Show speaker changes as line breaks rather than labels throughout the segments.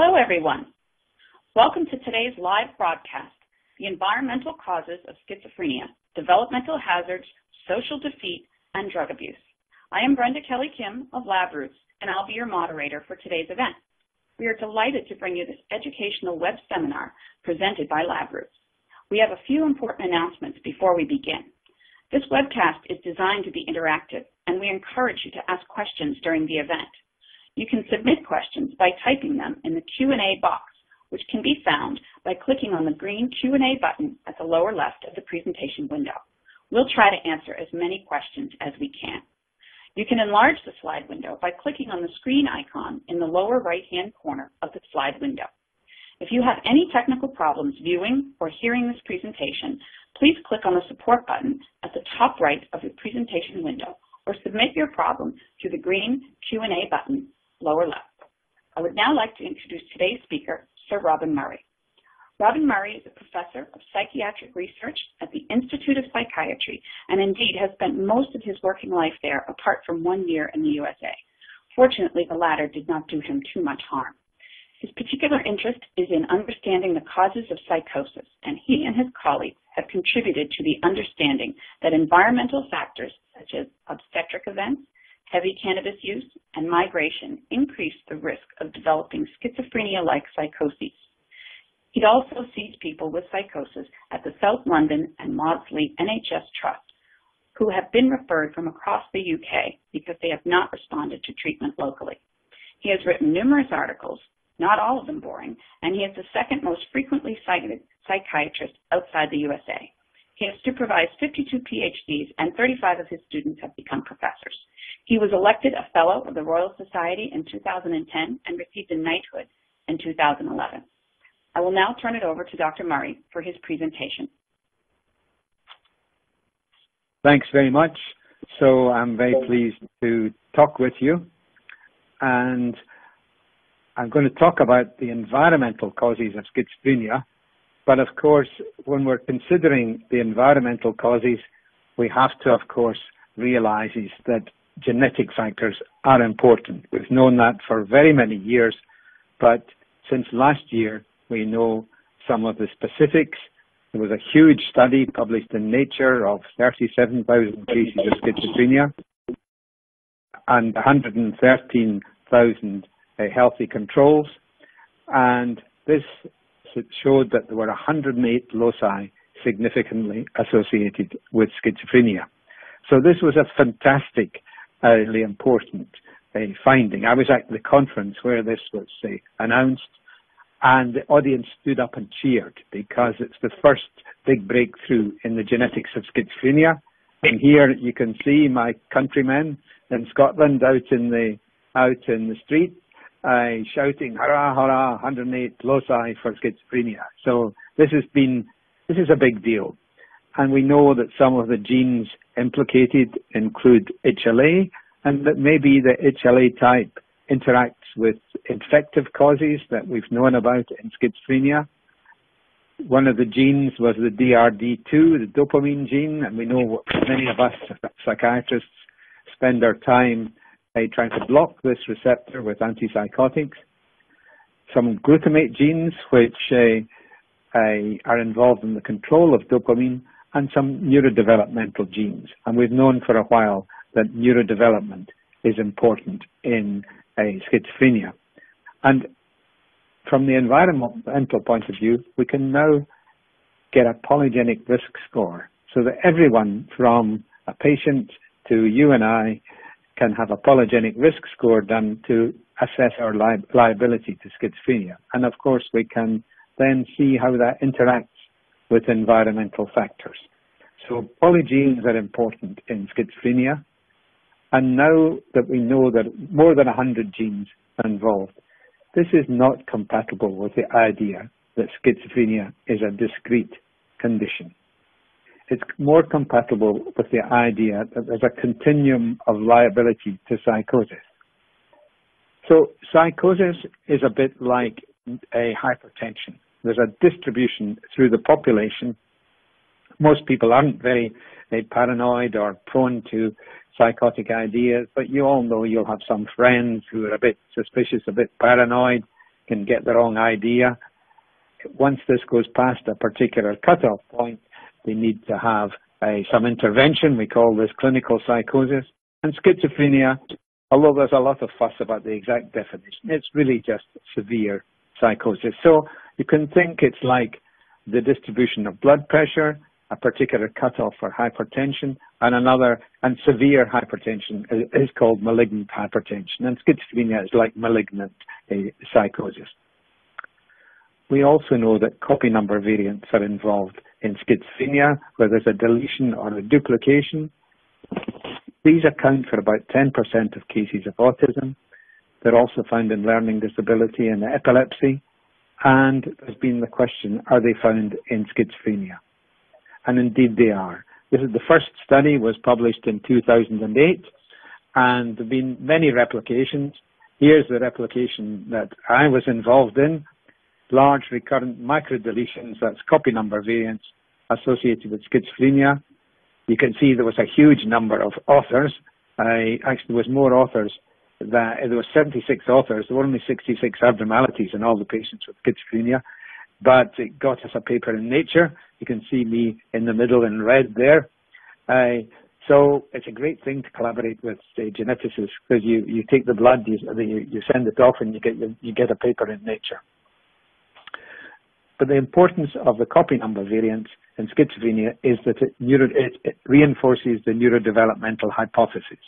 Hello, everyone. Welcome to today's live broadcast, The Environmental Causes of Schizophrenia, Developmental Hazards, Social Defeat, and Drug Abuse. I am Brenda Kelly Kim of LabRoots, and I'll be your moderator for today's event. We are delighted to bring you this educational web seminar presented by LabRoots. We have a few important announcements before we begin. This webcast is designed to be interactive, and we encourage you to ask questions during the event. You can submit questions by typing them in the Q&A box, which can be found by clicking on the green Q&A button at the lower left of the presentation window. We'll try to answer as many questions as we can. You can enlarge the slide window by clicking on the screen icon in the lower right-hand corner of the slide window. If you have any technical problems viewing or hearing this presentation, please click on the support button at the top right of the presentation window or submit your problem through the green Q&A button lower left. I would now like to introduce today's speaker, Sir Robin Murray. Robin Murray is a professor of psychiatric research at the Institute of Psychiatry and indeed has spent most of his working life there apart from one year in the USA. Fortunately, the latter did not do him too much harm. His particular interest is in understanding the causes of psychosis, and he and his colleagues have contributed to the understanding that environmental factors such as obstetric events, heavy cannabis use, and migration increase the risk of developing schizophrenia-like psychoses. He also sees people with psychosis at the South London and Maudsley NHS Trust who have been referred from across the UK because they have not responded to treatment locally. He has written numerous articles not all of them boring, and he is the second most frequently cited psychiatrist outside the USA. He has supervised 52 PhDs, and 35 of his students have become professors. He was elected a Fellow of the Royal Society in 2010 and received a knighthood in 2011. I will now turn it over to Dr. Murray for his presentation.
Thanks very much. So I'm very pleased to talk with you. And I'm going to talk about the environmental causes of schizophrenia, but of course, when we're considering the environmental causes, we have to, of course, realize that genetic factors are important. We've known that for very many years, but since last year, we know some of the specifics. There was a huge study published in Nature of 37,000 cases of schizophrenia and 113,000 uh, healthy controls. And this showed that there were 108 loci significantly associated with schizophrenia. So this was a fantastic, really important finding. I was at the conference where this was uh, announced, and the audience stood up and cheered because it's the first big breakthrough in the genetics of schizophrenia. And here you can see my countrymen in Scotland out in the out in the street uh, shouting hurrah, hurrah, 108 loci for schizophrenia. So this has been, this is a big deal. And we know that some of the genes implicated include HLA and that maybe the HLA type interacts with infective causes that we've known about in schizophrenia. One of the genes was the DRD2, the dopamine gene, and we know many of us psychiatrists spend our time trying to block this receptor with antipsychotics. Some glutamate genes, which uh, are involved in the control of dopamine, and some neurodevelopmental genes. And we've known for a while that neurodevelopment is important in schizophrenia. And from the environmental point of view, we can now get a polygenic risk score so that everyone from a patient to you and I can have a polygenic risk score done to assess our li- liability to schizophrenia. And of course, we can then see how that interacts with environmental factors. So polygenes are important in schizophrenia. And now that we know that more than 100 genes are involved, this is not compatible with the idea that schizophrenia is a discrete condition it's more compatible with the idea that there's a continuum of liability to psychosis. So psychosis is a bit like a hypertension. There's a distribution through the population. Most people aren't very, very paranoid or prone to psychotic ideas, but you all know you'll have some friends who are a bit suspicious, a bit paranoid. can get the wrong idea. Once this goes past a particular cutoff point, they need to have uh, some intervention. We call this clinical psychosis. And schizophrenia, although there's a lot of fuss about the exact definition, it's really just severe psychosis. So you can think it's like the distribution of blood pressure, a particular cutoff for hypertension, and another, and severe hypertension is called malignant hypertension. And schizophrenia is like malignant uh, psychosis. We also know that copy number variants are involved in schizophrenia, where there's a deletion or a duplication. These account for about 10% of cases of autism. They're also found in learning disability and epilepsy. And there's been the question, are they found in schizophrenia? And indeed they are. This is the first study was published in 2008 and there have been many replications. Here's the replication that I was involved in. Large recurrent microdeletions, that's copy number variants associated with schizophrenia. You can see there was a huge number of authors. I, actually, was more authors. That, there were 76 authors. There were only 66 abnormalities in all the patients with schizophrenia. But it got us a paper in Nature. You can see me in the middle in red there. Uh, so it's a great thing to collaborate with say, geneticists because you, you take the blood, you, you send it off, and you get you get a paper in Nature. But the importance of the copy number variants in schizophrenia is that it, neuro, it, it reinforces the neurodevelopmental hypothesis.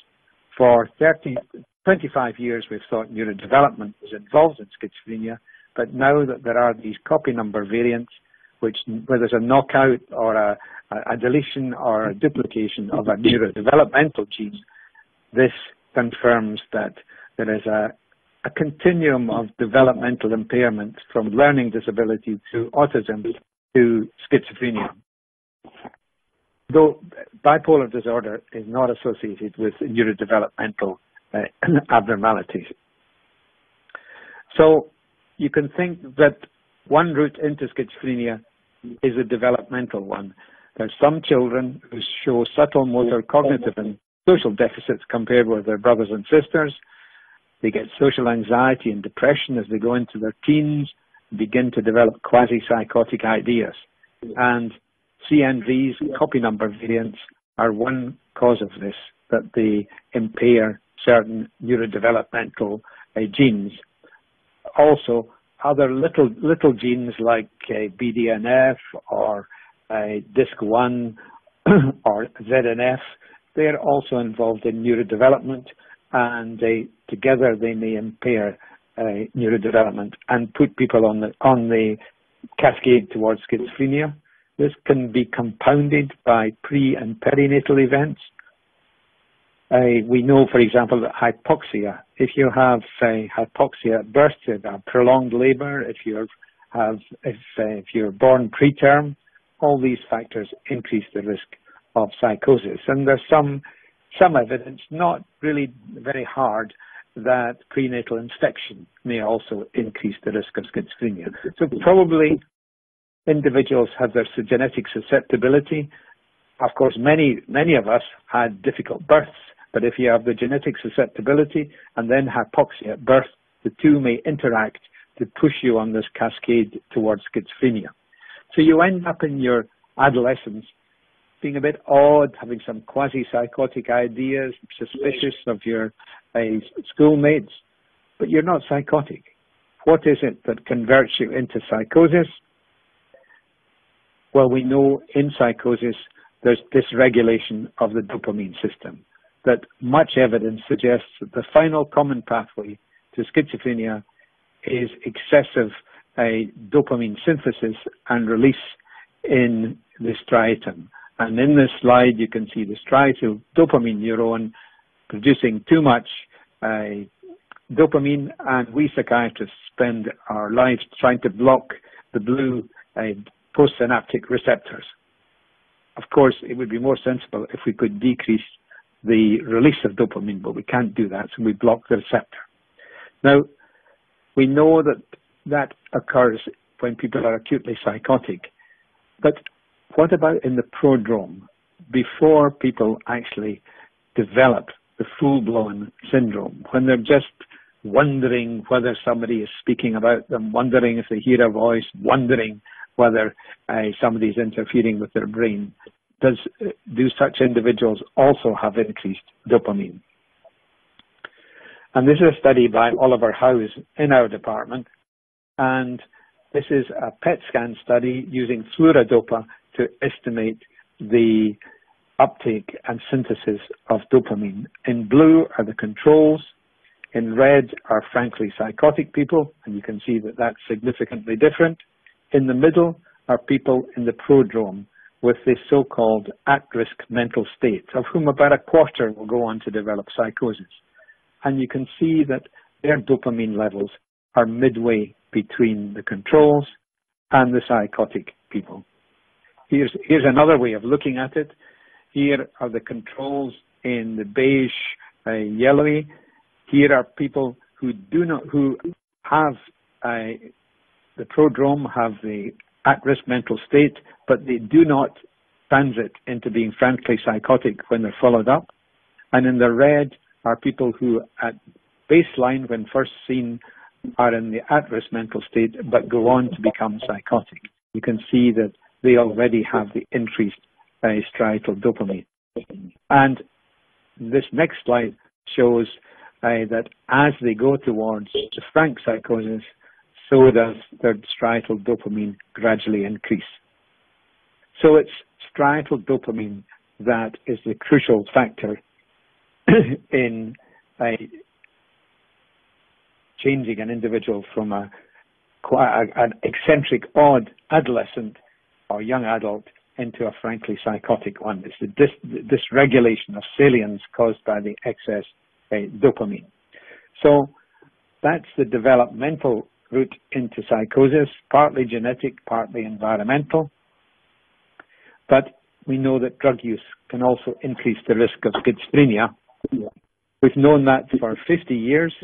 For 30, 25 years, we've thought neurodevelopment was involved in schizophrenia, but now that there are these copy number variants, which where there's a knockout or a, a deletion or a duplication of a neurodevelopmental gene, this confirms that there is a, a continuum of developmental impairment from learning disability to autism to schizophrenia. Though bipolar disorder is not associated with neurodevelopmental Uh, abnormalities. So you can think that one route into schizophrenia is a developmental one. There's some children who show subtle motor, cognitive, and social deficits compared with their brothers and sisters. They get social anxiety and depression as they go into their teens, begin to develop quasi-psychotic ideas. And CNVs, copy number variants, are one cause of this, that they impair certain neurodevelopmental uh, genes. Also, other little little genes like uh, BDNF or uh, DISC1 or ZNF, they're also involved in neurodevelopment, and they together they may impair uh, neurodevelopment and put people on the on the cascade towards schizophrenia. This can be compounded by pre and perinatal events. Uh, we know, for example, that hypoxia, if you have uh, hypoxia at birth, a prolonged labor, if you have, if, uh, if you're born preterm, all these factors increase the risk of psychosis. And there's some, some evidence, not really very hard, that prenatal infection may also increase the risk of schizophrenia. So probably individuals have their genetic susceptibility. Of course, many, many of us had difficult births, but if you have the genetic susceptibility and then hypoxia at birth, the two may interact to push you on this cascade towards schizophrenia. So you end up in your adolescence being a bit odd, having some quasi-psychotic ideas, suspicious of your uh, schoolmates, but you're not psychotic. What is it that converts you into psychosis? Well, we know in psychosis there's dysregulation of the dopamine system, that much evidence suggests that the final common pathway to schizophrenia is excessive dopamine synthesis and release in the striatum. And in this slide, you can see the striatal dopamine neuron producing too much uh, dopamine, and we psychiatrists spend our lives trying to block the blue uh, postsynaptic receptors. Of course, it would be more sensible if we could decrease the release of dopamine, but we can't do that, so we block the receptor. Now, we know that that occurs when people are acutely psychotic, but what about in the prodrome, before people actually develop the full-blown syndrome, when they're just wondering whether somebody is speaking about them, wondering if they hear a voice, wondering whether uh, somebody is interfering with their brain. Does do such individuals also have increased dopamine? And this is a study by Oliver Howes in our department, and this is a PET scan study using fluorodopa to estimate the uptake and synthesis of dopamine. In blue are the controls. In red are frankly psychotic people, and you can see that that's significantly different. In the middle are people in the prodrome with this so-called at-risk mental state, of whom about a quarter will go on to develop psychosis. And you can see that their dopamine levels are midway between the controls and the psychotic people. Here's, here's another way of looking at it. Here are the controls in the beige uh, yellowy. Here are people who do not, who have uh, the prodrome, have the at-risk mental state, but they do not transit into being frankly psychotic when they're followed up. And in the red are people who at baseline, when first seen, are in the at-risk mental state, but go on to become psychotic. You can see that they already have the increased uh, striatal dopamine. And this next slide shows uh, that as they go towards frank psychosis, so does their striatal dopamine gradually increase. So it's striatal dopamine that is the crucial factor in changing an individual from a, a, an eccentric, odd adolescent or young adult into a frankly psychotic one. It's the dis- dysregulation of salience caused by the excess uh, dopamine. So that's the developmental route into psychosis, partly genetic, partly environmental. But we know that drug use can also increase the risk of schizophrenia. We've known that for 50 years,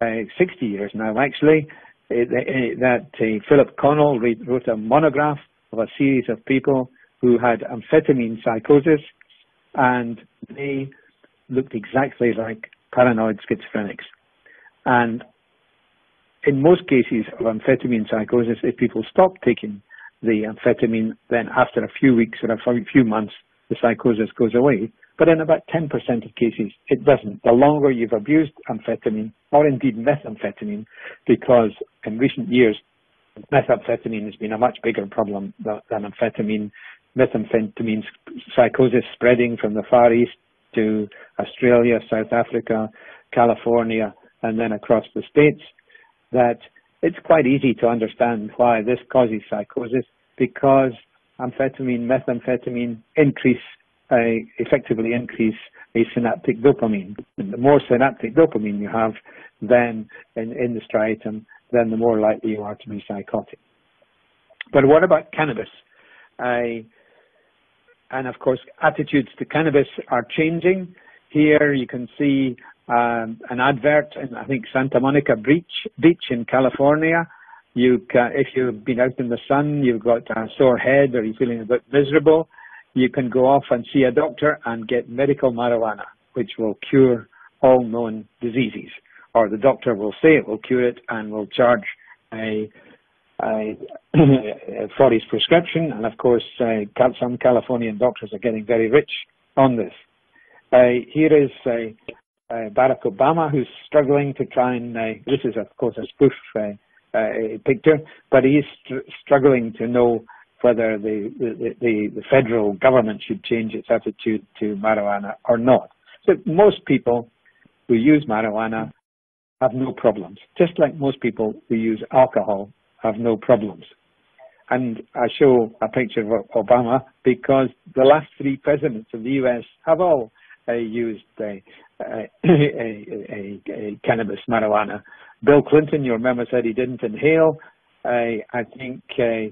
uh, 60 years now actually, uh, uh that uh, Philip Connell wrote a monograph of a series of people who had amphetamine psychosis and they looked exactly like paranoid schizophrenics. And in most cases of amphetamine psychosis, if people stop taking the amphetamine, then after a few weeks or a few months, the psychosis goes away. But in about 10% of cases, it doesn't. The longer you've abused amphetamine, or indeed methamphetamine, because in recent years, methamphetamine has been a much bigger problem than amphetamine. Methamphetamine psychosis spreading from the Far East to Australia, South Africa, California, and then across the States, that it's quite easy to understand why this causes psychosis because amphetamine, methamphetamine increase, uh, effectively increase a synaptic dopamine. And the more synaptic dopamine you have, then in, in the striatum, then the more likely you are to be psychotic. But what about cannabis? I, and of course, attitudes to cannabis are changing. Here you can see um, an advert in, I think, Santa Monica Beach, Beach in California. You can, if you've been out in the sun, you've got a sore head or you're feeling a bit miserable, you can go off and see a doctor and get medical marijuana, which will cure all known diseases or the doctor will say it will cure it and will charge a, a for his prescription. And of course, uh, some Californian doctors are getting very rich on this. Uh, here is uh Barack Obama, who's struggling to try and. Uh, this is, of course, a spoof uh, picture, but he's str- struggling to know whether the, the, the, the federal government should change its attitude to marijuana or not. So most people who use marijuana have no problems, just like most people who use alcohol have no problems. And I show a picture of Obama because the last three presidents of the U.S. have all uh, used a, a, a, cannabis marijuana. Bill Clinton, you remember, said he didn't inhale. I, I think uh,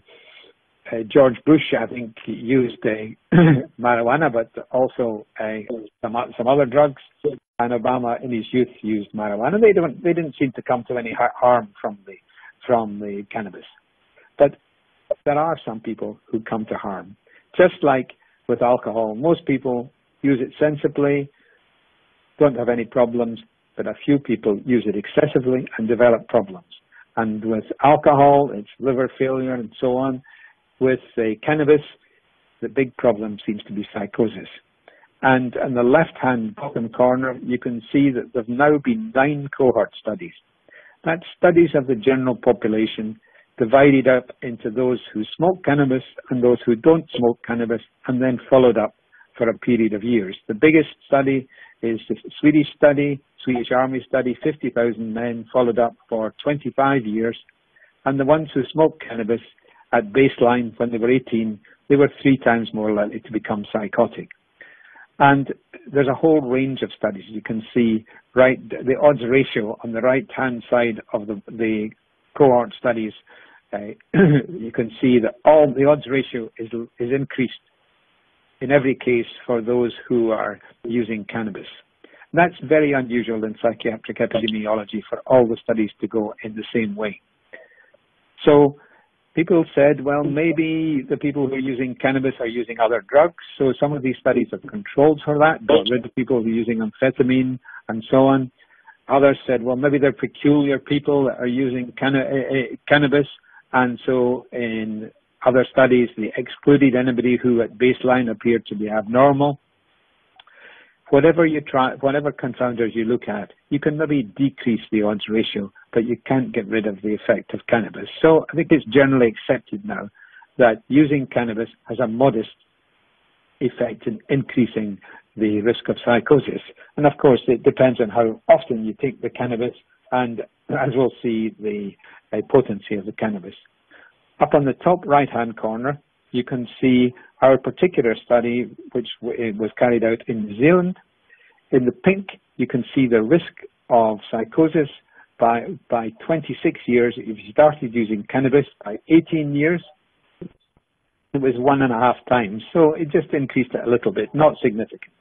uh, George Bush, I think, used marijuana, but also some some other drugs. And Obama, in his youth, used marijuana. They don't they didn't seem to come to any harm from the from the cannabis. But there are some people who come to harm. Just like with alcohol, most people use it sensibly, don't have any problems. but a few people use it excessively and develop problems. And with alcohol, it's liver failure and so on. With cannabis, the big problem seems to be psychosis. And in the left-hand bottom corner, you can see that there have now been nine cohort studies. That's studies of the general population divided up into those who smoke cannabis and those who don't smoke cannabis, and then followed up for a period of years. The biggest study is the Swedish study, Swedish Army study, 50,000 men followed up for 25 years. And the ones who smoked cannabis at baseline when they were 18, they were three times more likely to become psychotic. And there's a whole range of studies. You can see right the odds ratio on the right hand side of the, the cohort studies. Uh, you can see that all the odds ratio is is increased in every case for those who are using cannabis. That's very unusual in psychiatric epidemiology for all the studies to go in the same way. So people said, well, maybe the people who are using cannabis are using other drugs. So some of these studies have controlled for that, got rid of people who are using amphetamine and so on. Others said, well, maybe they're peculiar people that are using canna uh, cannabis. And so in other studies, they excluded anybody who at baseline appeared to be abnormal. Whatever you try, whatever confounders you look at, you can maybe decrease the odds ratio, but you can't get rid of the effect of cannabis. So I think it's generally accepted now that using cannabis has a modest effect in increasing the risk of psychosis. And of course, it depends on how often you take the cannabis and, as we'll see, the uh, potency of the cannabis. Up on the top right-hand corner, you can see our particular study, which was carried out in New Zealand. In the pink, you can see the risk of psychosis by, by 26 years. If you started using cannabis by 18 years, it was one and a half times. So it just increased it a little bit, not significant.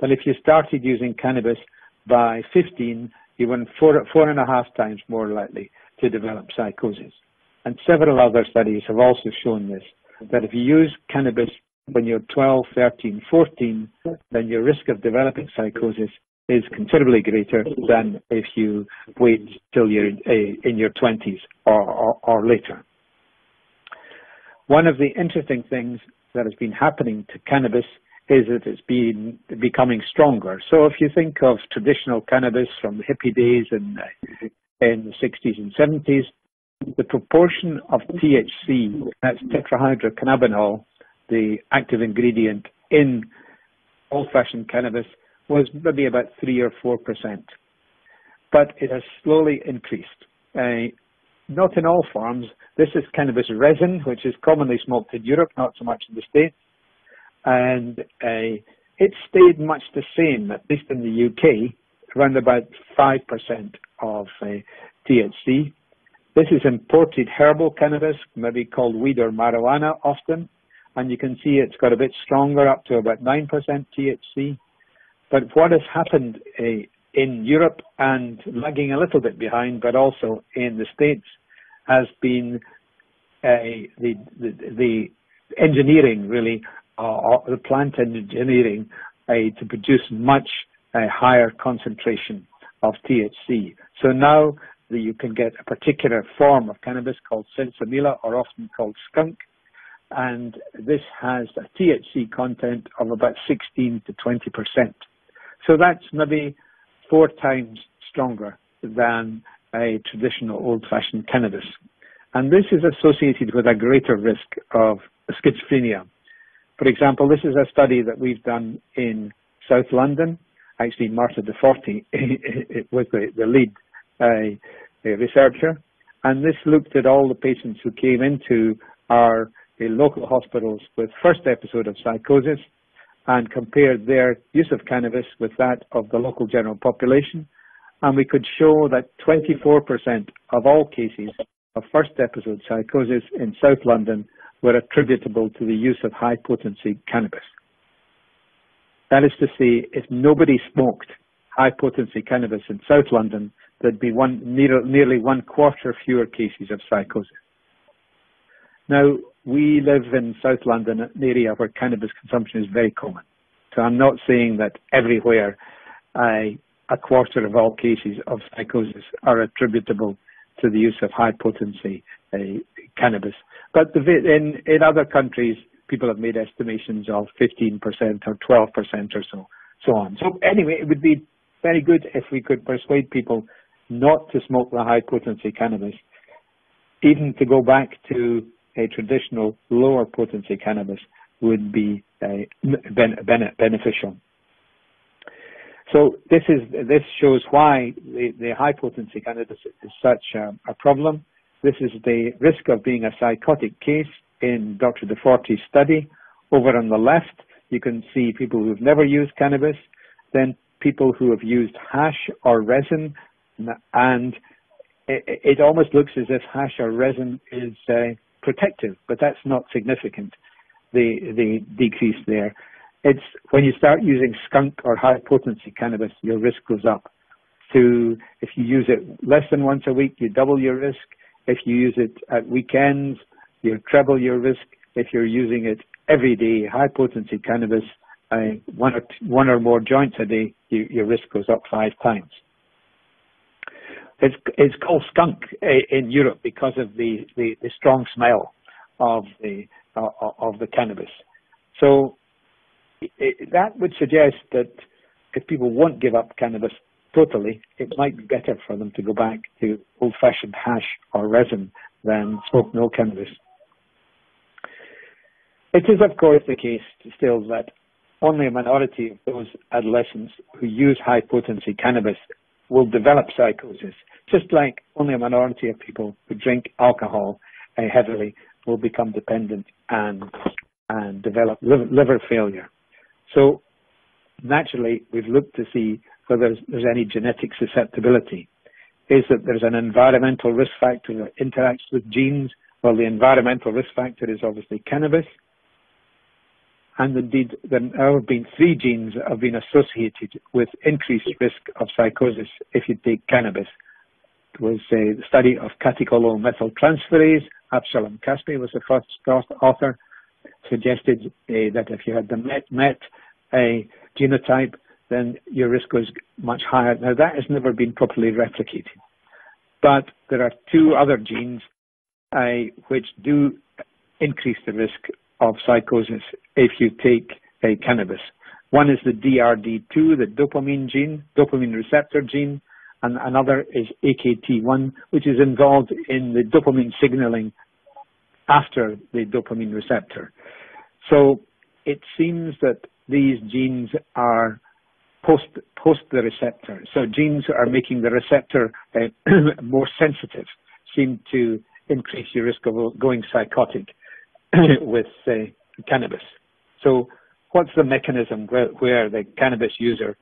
But if you started using cannabis by 15, you were four, four and a half times more likely to develop psychosis. And several other studies have also shown this, that if you use cannabis when you're 12, 13, 14, then your risk of developing psychosis is considerably greater than if you wait till you're in eh, your 20s or, or, or later. One of the interesting things that has been happening to cannabis is that it's been becoming stronger. So if you think of traditional cannabis from the hippie days in, eh, in the 60s and 70s, the proportion of THC, that's tetrahydrocannabinol, the active ingredient in old-fashioned cannabis, was maybe about 3 or 4%. But it has slowly increased. Uh, not in all forms. This is cannabis resin, which is commonly smoked in Europe, not so much in the States. And uh, it stayed much the same, at least in the UK, around about 5% of uh, THC. This is imported herbal cannabis, maybe called weed or marijuana often, and you can see it's got a bit stronger, up to about 9% THC. But what has happened uh, in Europe and lagging a little bit behind, but also in the States, has been uh, the, the, the engineering really, uh, the plant engineering uh, to produce much uh, higher concentration of THC. So now that you can get a particular form of cannabis called sinsemilla or often called skunk. And this has a THC content of about 16 to 20%. So that's maybe four times stronger than a traditional old-fashioned cannabis. And this is associated with a greater risk of schizophrenia. For example, this is a study that we've done in South London. Actually, Marta Di Forti was the, the lead uh, researcher, and this looked at all the patients who came into our local hospitals with first episode of psychosis and compared their use of cannabis with that of the local general population. And we could show that 24% of all cases of first episode psychosis in South London were attributable to the use of high potency cannabis. That is to say, if nobody smoked high potency cannabis in South London, there'd be one, near, nearly one quarter fewer cases of psychosis. Now, we live in South London, an area where cannabis consumption is very common. So I'm not saying that everywhere a quarter of all cases of psychosis are attributable to the use of high potency uh, cannabis. But the, in, in other countries, people have made estimations of 15% or 12% or so, so on. So anyway, it would be very good if we could persuade people not to smoke the high potency cannabis, even to go back to a traditional lower potency cannabis would be uh, ben, ben, beneficial. So this is this shows why the, the high potency cannabis is such a, problem. This is the risk of being a psychotic case in Dr. Di Forti's study. Over on the left, you can see people who've never used cannabis, then people who have used hash or resin, and it, it almost looks as if hash or resin is uh, protective, but that's not significant. The the decrease there. It's when you start using skunk or high potency cannabis, your risk goes up. To if you use it less than once a week, you double your risk. If you use it at weekends, you treble your risk. If you're using it every day, high potency cannabis, uh, one or one or more joints a day, you, your risk goes up five times. It's it's called skunk uh, in Europe because of the, the, the strong smell of the uh, of the cannabis. So it, that would suggest that if people won't give up cannabis totally, it might be better for them to go back to old-fashioned hash or resin than smoke no cannabis. It is, of course, the case still that only a minority of those adolescents who use high-potency cannabis will develop psychosis, just like only a minority of people who drink alcohol uh, heavily will become dependent and and develop liver failure. So naturally, we've looked to see whether there's, there's any genetic susceptibility. Is that there's an environmental risk factor that interacts with genes? Well, the environmental risk factor is obviously cannabis. And indeed, there have been three genes that have been associated with increased risk of psychosis if you take cannabis. It was a study of catechol-O-methyltransferase. Avshalom Caspi was the first author suggested uh, that if you had the MET, MET genotype, then your risk was much higher. Now that has never been properly replicated. But there are two other genes uh, which do increase the risk of psychosis if you take uh, cannabis. One is the DRD2, the dopamine gene, dopamine receptor gene, and another is AKT1, which is involved in the dopamine signaling after the dopamine receptor. So it seems that these genes are post post the receptor. So genes that are making the receptor uh, more sensitive seem to increase your risk of going psychotic with uh, cannabis. So what's the mechanism where, where the cannabis user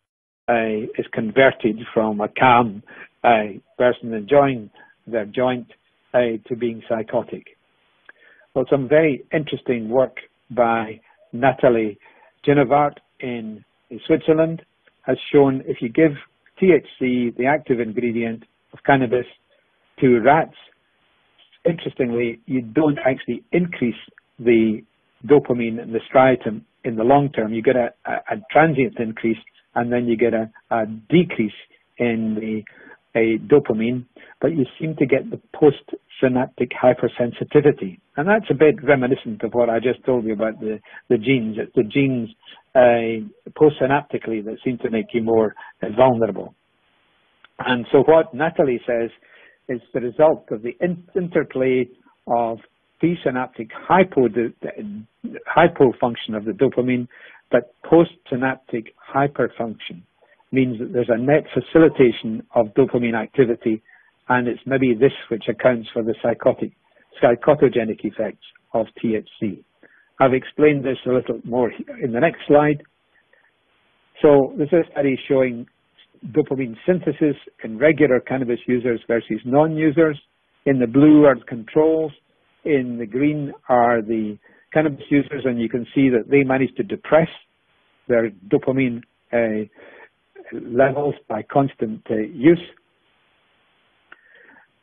uh, is converted from a calm uh, person enjoying their joint uh, to being psychotic? Well, some very interesting work by Natalie Ginovart in Switzerland has shown if you give THC, the active ingredient of cannabis, to rats, interestingly, you don't actually increase the dopamine and the striatum in the long term. You get a, a, a transient increase and then you get a, a decrease in the a dopamine, but you seem to get the post-synaptic hypersensitivity. And that's a bit reminiscent of what I just told you about the, the genes. It's the genes uh, post-synaptically that seem to make you more uh, vulnerable. And so what Natalie says is the result of the in- interplay of presynaptic hypo, hypo function of the dopamine, but post-synaptic hyperfunction means that there's a net facilitation of dopamine activity, and it's maybe this which accounts for the psychotic, psychotogenic effects of THC. I've explained this a little more in the next slide. So this is a study showing dopamine synthesis in regular cannabis users versus non-users. In the blue are the controls. In the green are the cannabis users, and you can see that they managed to depress their dopamine uh, levels by constant uh, use.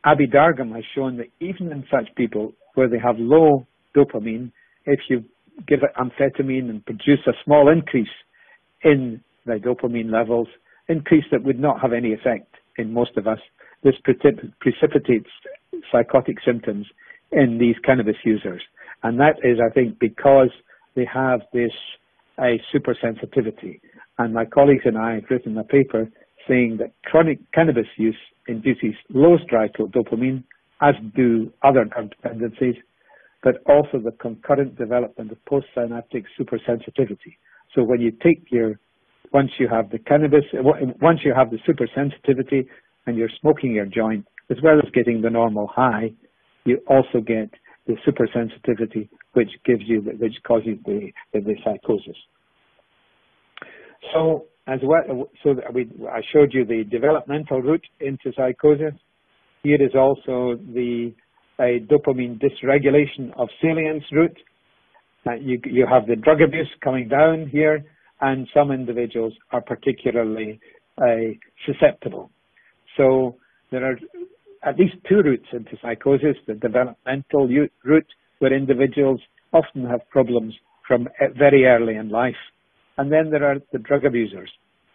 Dargham has shown that even in such people where they have low dopamine, if you give it amphetamine and produce a small increase in the dopamine levels, increase that would not have any effect in most of us. This precipitates psychotic symptoms in these cannabis users. And that is, I think, because they have this a super sensitivity. And my colleagues and I have written a paper saying that chronic cannabis use induces low striatal dopamine, as do other drug dependencies, but also the concurrent development of postsynaptic supersensitivity. So when you take your, once you have the cannabis, uh, once you have the supersensitivity and you're smoking your joint, as well as getting the normal high, you also get the supersensitivity, which gives you, which causes the, the, the psychosis. So as well, so we, I showed you the developmental route into psychosis. Here is also the a dopamine dysregulation of salience route. Uh, you, you have the drug abuse coming down here, and some individuals are particularly uh, susceptible. So there are at least two routes into psychosis, the developmental route, where individuals often have problems from very early in life. And then there are the drug abusers.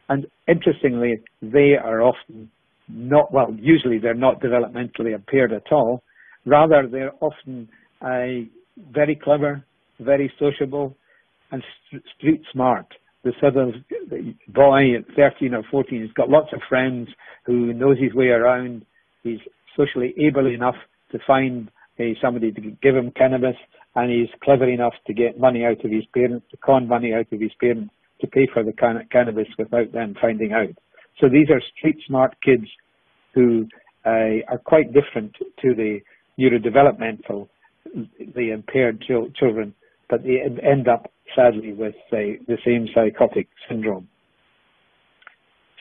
And interestingly, they are often not, well, usually they're not developmentally impaired at all. Rather, they're often uh, very clever, very sociable, and st- street smart. The sort of boy at 13 or 14 has got lots of friends who knows his way around. He's socially able enough to find uh, somebody to give him cannabis, and he's clever enough to get money out of his parents, to con money out of his parents to pay for the can- cannabis without them finding out. So these are street smart kids who uh, are quite different to the neurodevelopmental, the impaired ch- children, but they end up sadly with uh, the same psychotic syndrome.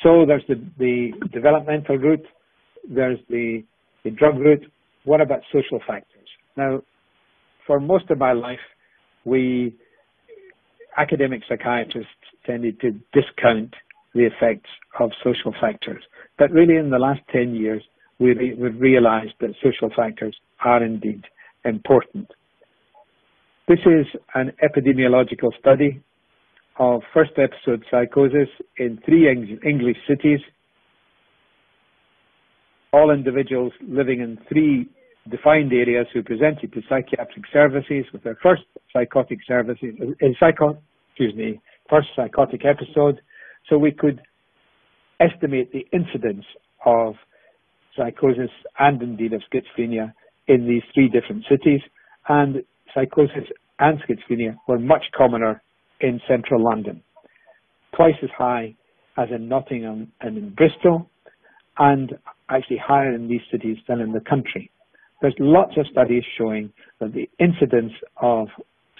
So there's the, the developmental route, there's the, the drug route. What about social factors? Now, for most of my life, we academic psychiatrists tended to discount the effects of social factors. But really, in the last 10 years, we re- we've realized that social factors are indeed important. This is an epidemiological study of first episode psychosis in three English cities. All individuals living in three defined areas who presented to psychiatric services with their first psychotic services, uh, psycho, excuse me, first psychotic episode, so we could estimate the incidence of psychosis and indeed of schizophrenia in these three different cities. And psychosis and schizophrenia were much commoner in central London, twice as high as in Nottingham and in Bristol, and actually higher in these cities than in the country. There's lots of studies showing that the incidence of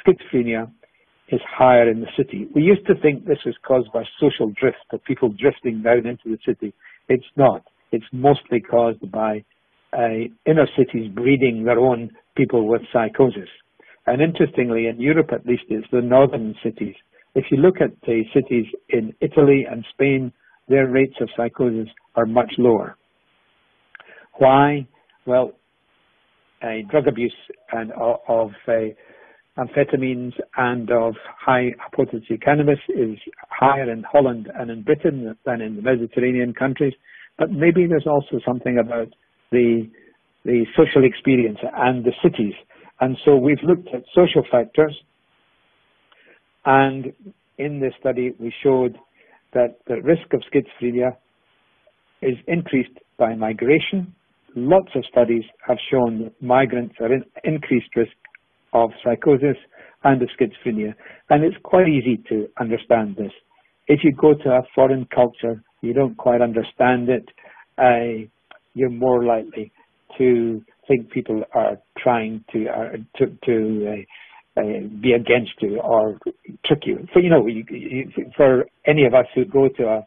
schizophrenia is higher in the city. We used to think this was caused by social drift, of people drifting down into the city. It's not. It's mostly caused by uh, inner cities breeding their own people with psychosis. And interestingly, in Europe at least, it's the northern cities. If you look at the cities in Italy and Spain, their rates of psychosis are much lower. Why? Well, uh, drug abuse and of, of uh, amphetamines and of high potency cannabis is higher in Holland and in Britain than in the Mediterranean countries. But maybe there's also something about the the social experience and the cities. And so we've looked at social factors and in this study we showed that the risk of schizophrenia is increased by migration. Lots of studies have shown that migrants are in increased risk of psychosis and of schizophrenia. And it's quite easy to understand this. If you go to a foreign culture, you don't quite understand it, uh, you're more likely to think people are trying to uh, to, to uh, uh, be against you or trick you. For you know, you, you, for any of us who go to a,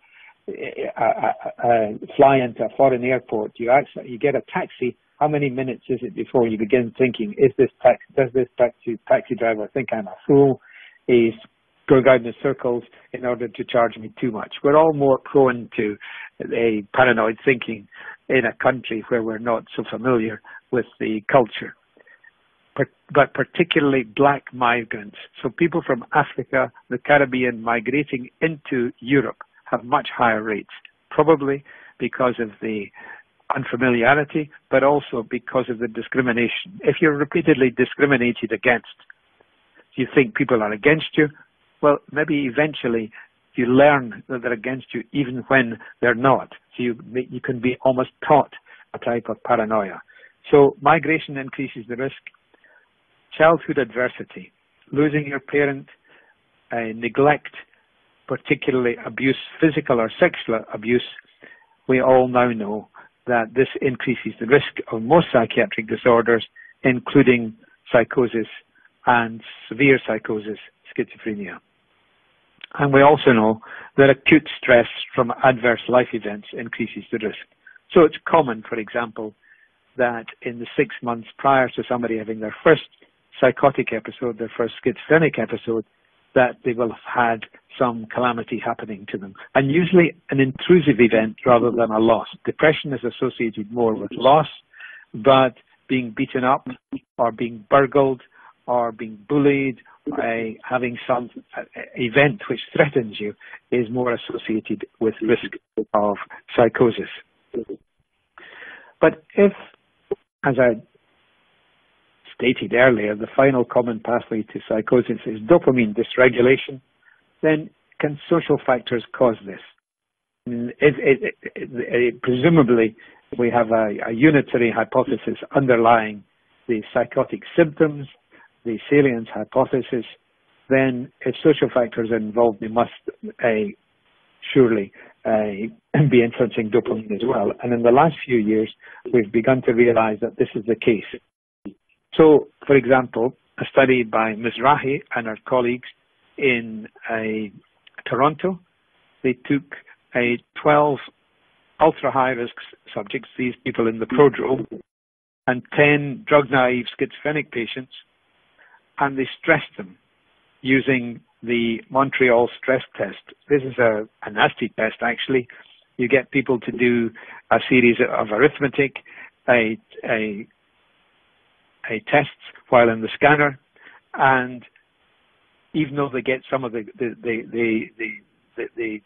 a, a, a fly into a foreign airport, you actually you get a taxi how many minutes is it before you begin thinking, is this taxi, does this taxi, taxi driver think I'm a fool? He's going around in circles in order to charge me too much. We're all more prone to a paranoid thinking in a country where we're not so familiar with the culture. But particularly black migrants. So people from Africa, the Caribbean migrating into Europe have much higher rates probably because of the unfamiliarity, but also because of the discrimination. If you're repeatedly discriminated against, you think people are against you, well, maybe eventually you learn that they're against you even when they're not. So you, you can be almost taught a type of paranoia. So migration increases the risk. Childhood adversity, losing your parent, uh, neglect, particularly abuse, physical or sexual abuse, we all now know that this increases the risk of most psychiatric disorders, including psychosis and severe psychosis, schizophrenia. And we also know that acute stress from adverse life events increases the risk. So it's common, for example, that in the six months prior to somebody having their first psychotic episode, their first schizophrenic episode, that they will have had some calamity happening to them. And usually an intrusive event rather than a loss. Depression is associated more with loss, but being beaten up or being burgled or being bullied, uh, having some event which threatens you is more associated with risk of psychosis. But if, as I stated earlier, the final common pathway to psychosis is dopamine dysregulation, then can social factors cause this? It, it, it, presumably, we have a, a unitary hypothesis underlying the psychotic symptoms the salience hypothesis, then if social factors are involved, they must uh, surely uh, be influencing dopamine as well. And in the last few years, we've begun to realize that this is the case. So, for example, a study by Mizrahi and her colleagues in uh, Toronto, they took a 12 ultra high risk subjects, these people in the prodrome, and 10 drug naive schizophrenic patients and they stressed them using the Montreal stress test. This is a, a nasty test, actually. You get people to do a series of arithmetic, a, a, a tests while in the scanner, and even though they get some of the the the the, the, the, the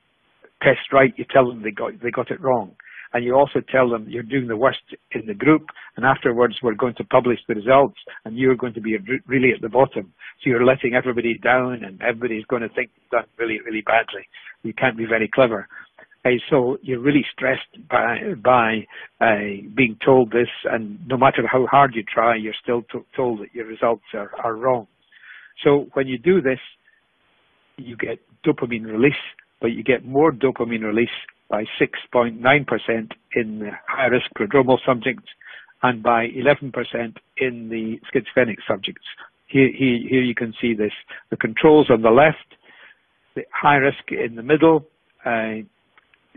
test right, you tell them they got they got it wrong and you also tell them you're doing the worst in the group, and afterwards we're going to publish the results, and you're going to be really at the bottom. So you're letting everybody down, and everybody's going to think you've done really, really badly. You can't be very clever. Uh, so you're really stressed by by uh, being told this, and no matter how hard you try, you're still told that your results are, are wrong. So when you do this, you get dopamine release, but you get more dopamine release by 6.9% in the high-risk prodromal subjects and by 11% in the schizophrenic subjects. Here, here, here you can see this. The controls on the left, the high risk in the middle. Uh,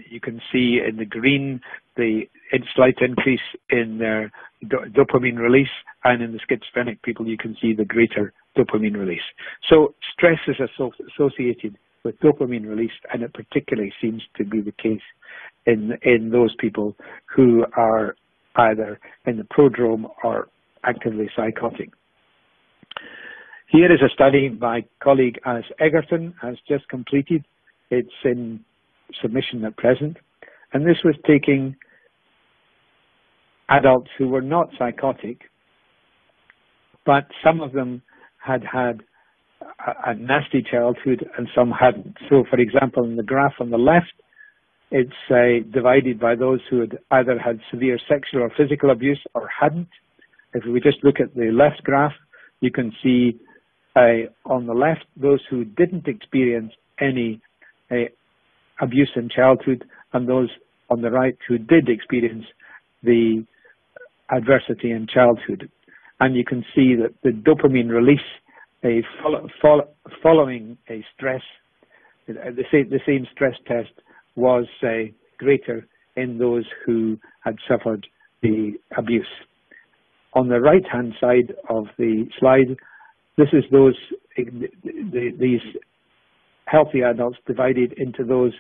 you can see in the green the slight increase in their do- dopamine release, and in the schizophrenic people you can see the greater dopamine release. So stress is associated with dopamine release, and it particularly seems to be the case in in those people who are either in the prodrome or actively psychotic. Here is a study my colleague Alice Egerton has just completed. It's in submission at present, and this was taking adults who were not psychotic, but some of them had had a, nasty childhood and some hadn't. So, for example, in the graph on the left, it's uh, divided by those who had either had severe sexual or physical abuse or hadn't. If we just look at the left graph, you can see uh, on the left those who didn't experience any uh, abuse in childhood and those on the right who did experience the adversity in childhood. And you can see that the dopamine release a follow, follow, following a stress, the same, the same stress test was greater in those who had suffered the abuse. On the right hand side of the slide, this is those the, these healthy adults divided into those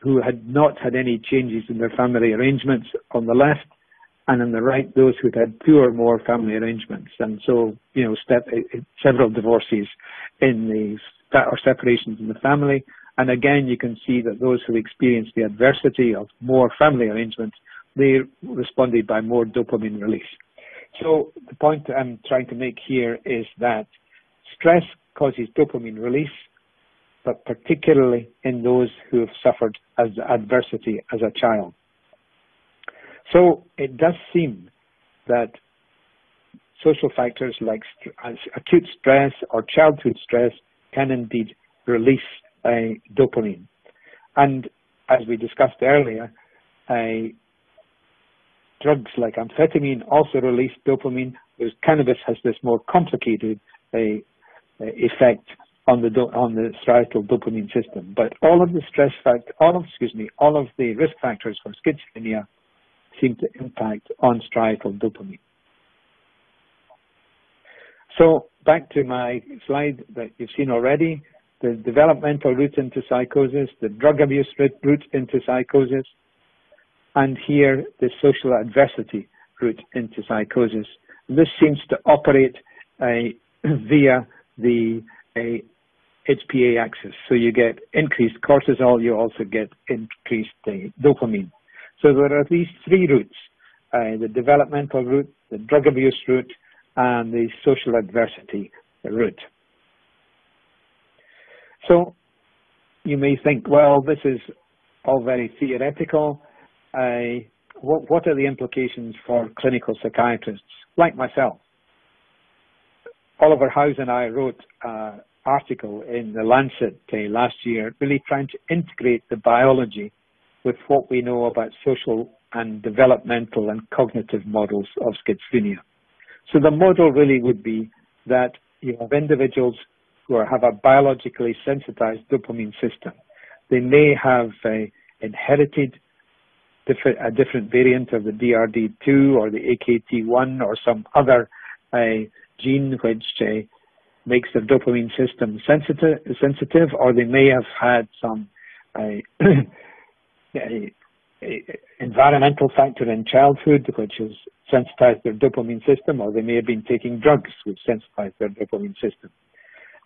who had not had any changes in their family arrangements on the left and on the right, those who had two or more family arrangements. And so, you know, step, eh, eh, several divorces in the, or separations in the family, And again, you can see that those who experienced the adversity of more family arrangements, they responded by more dopamine release. So the point I'm trying to make here is that stress causes dopamine release, but particularly in those who have suffered as adversity as a child. So it does seem that social factors like acute stress or childhood stress can indeed release uh, dopamine. And as we discussed earlier, uh, drugs like amphetamine also release dopamine, whereas cannabis has this more complicated uh, uh effect on the on the striatal dopamine system. But all of the stress fact, all of excuse me, all of the risk factors for schizophrenia seem to impact on striatal dopamine. So back to my slide that you've seen already, the developmental route into psychosis, the drug abuse route into psychosis, and here the social adversity route into psychosis. This seems to operate uh, via the uh, HPA axis. So you get increased cortisol, you also get increased uh, dopamine. So there are at least three routes, uh, the developmental route, the drug abuse route, and the social adversity route. So you may think, well, this is all very theoretical. Uh, what, what are the implications for clinical psychiatrists like myself? Oliver Howes and I wrote an article in the Lancet uh, last year, really trying to integrate the biology with what we know about social and developmental and cognitive models of schizophrenia. So the model really would be that you have individuals who have a biologically sensitized dopamine system. They may have uh, inherited different, a different variant of the DRD2 or the AKT1 or some other uh, gene which uh, makes their dopamine system sensitive, sensitive, or they may have had some uh, environmental factor in childhood which has sensitized their dopamine system, or they may have been taking drugs which sensitize their dopamine system.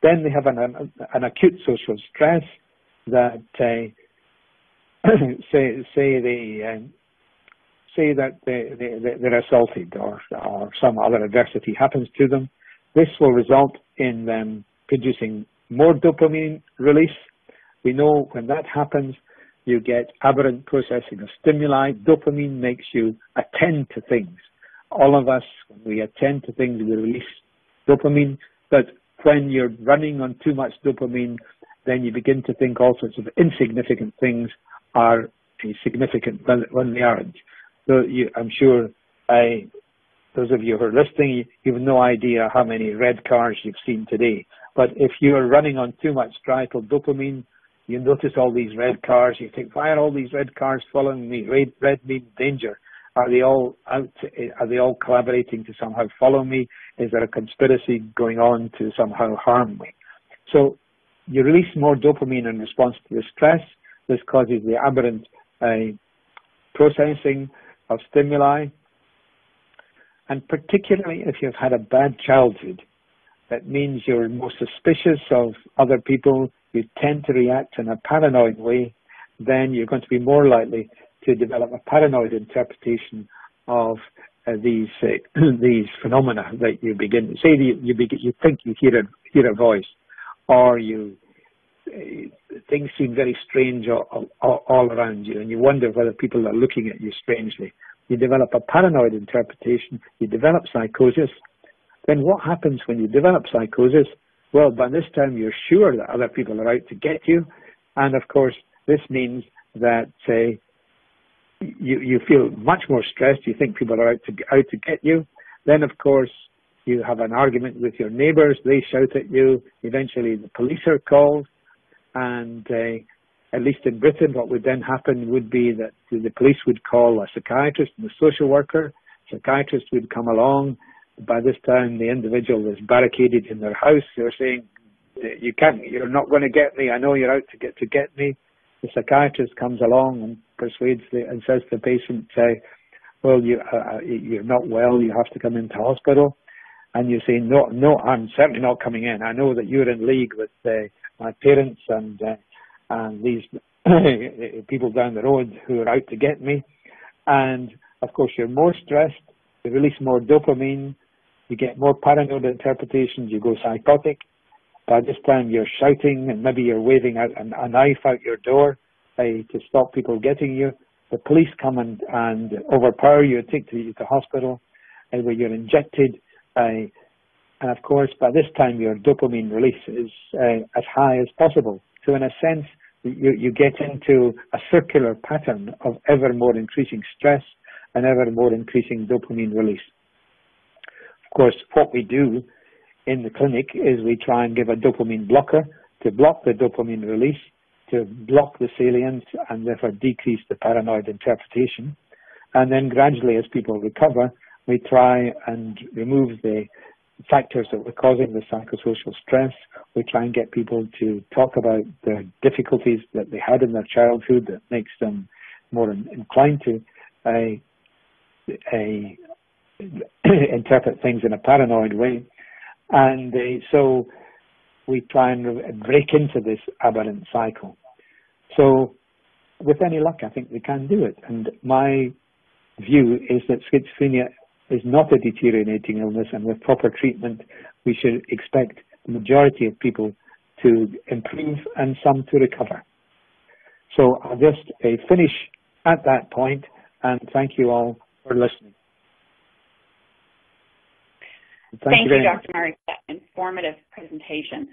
Then they have an, an, an acute social stress that uh, say say they um, say that they, they, they're assaulted or, or some other adversity happens to them. This will result in them producing more dopamine release. We know when that happens, you get aberrant processing of stimuli. Dopamine makes you attend to things. All of us, when we attend to things, we release dopamine. But when you're running on too much dopamine, then you begin to think all sorts of insignificant things are significant when they aren't. So you, I'm sure I, those of you who are listening, you have no idea how many red cars you've seen today. But if you're running on too much striatal dopamine, you notice all these red cars. You think, why are all these red cars following me? Red, red means danger. Are they all out? Are they all collaborating to somehow follow me? Is there a conspiracy going on to somehow harm me? So you release more dopamine in response to the stress. This causes the aberrant uh, processing of stimuli. And particularly if you've had a bad childhood, that means you're more suspicious of other people, you tend to react in a paranoid way, then you're going to be more likely to develop a paranoid interpretation of uh, these uh, these phenomena that you begin. Say you you, begin, you think you hear a hear a voice, or you uh, things seem very strange all, all, all around you, and you wonder whether people are looking at you strangely. You develop a paranoid interpretation. You develop psychosis. Then what happens when you develop psychosis? Well, by this time you're sure that other people are out to get you, and of course this means that uh, you you feel much more stressed. You think people are out to out to get you. Then of course you have an argument with your neighbours. They shout at you. Eventually the police are called, and uh, at least in Britain, what would then happen would be that the police would call a psychiatrist and a social worker. Psychiatrist would come along by this time the individual is barricaded in their house. They're saying, "You can't. You're not going to get me. I know you're out to get to get me." The psychiatrist comes along and persuades the, and says to the patient, "Say, well, you uh, uh, you're not well. You have to come into hospital." And you say, "No, no, I'm certainly not coming in. I know that you're in league with uh, my parents and." Uh, and these people down the road who are out to get me. And of course, you're more stressed, you release more dopamine, you get more paranoid interpretations, you go psychotic. By this time, you're shouting and maybe you're waving out a, a knife out your door uh, to stop people getting you. The police come and, and overpower you, take you to hospital, uh, where you're injected. Uh, and of course, by this time, your dopamine release is uh, as high as possible. So in a sense, you, you get into a circular pattern of ever more increasing stress and ever more increasing dopamine release. Of course, what we do in the clinic is we try and give a dopamine blocker to block the dopamine release, to block the salience and therefore decrease the paranoid interpretation. And then gradually as people recover, we try and remove the factors that were causing the psychosocial stress. We try and get people to talk about the difficulties that they had in their childhood that makes them more inclined to uh, uh, interpret things in a paranoid way. And uh, so we try and break into this aberrant cycle. So with any luck, I think we can do it. And my view is that schizophrenia is not a deteriorating illness, and with proper treatment, we should expect the majority of people to improve and some to recover. So I'll just uh, finish at that point, and thank you all for listening.
Thank, thank you, you Dr. Murray, for that informative presentation.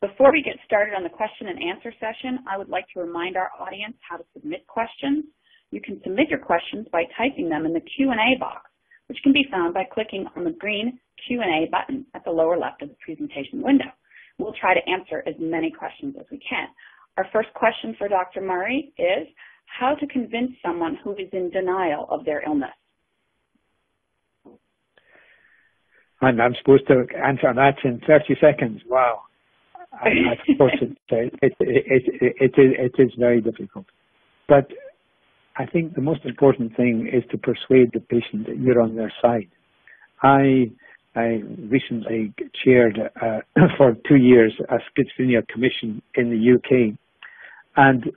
Before we get started on the question and answer session, I would like to remind our audience how to submit questions. You can submit your questions by typing them in the Q&A box which can be found by clicking on the green Q&A button at the lower left of the presentation window. We'll try to answer as many questions as we can. Our first question for Dr. Murray is how to convince someone who is in denial of their illness.
And I'm supposed to answer that in 30 seconds. Wow. I, I suppose it, it, it, it, it, it is very difficult. But I think the most important thing is to persuade the patient that you're on their side. I I recently chaired uh, for two years a schizophrenia commission in the UK, and